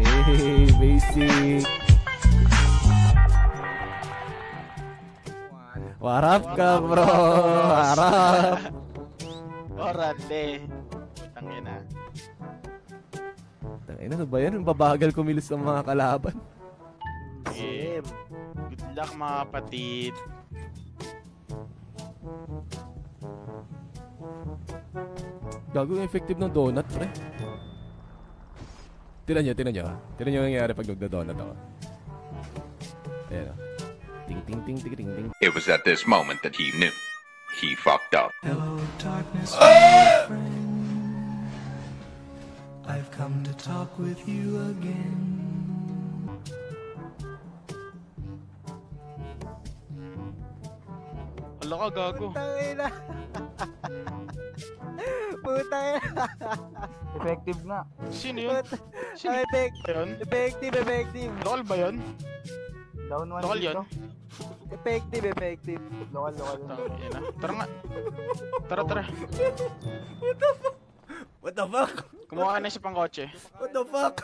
Hey, basic. Warap ka, bro. Warap. Orale. Tangina. Tangina, ano ba yan? Babagal kumilos ng mga kalaban. Game. Good luck mga kapatid. Gago yung effective ng donut, pre. Tinan nyo, tinan nyo. ah. Tinan nyo nangyayari pag nagda-donut ako. Ayan o. Ting, ting, ting, ting, ting, ting. It was at this moment that he knew. He fucked up. Hello, darkness, my friend. I've come to talk with you again. Wala ka gago. Ina. Effective nga. Sino yun? Sino Ang effect- ba yun? Effective, effective. Lokal ba yun? Down one dito. yun? Effective, effective. Lokal, lokal yun. Tara nga. Tara, tara. What the fuck? Kumuha ka na sa pangkotse. What the fuck?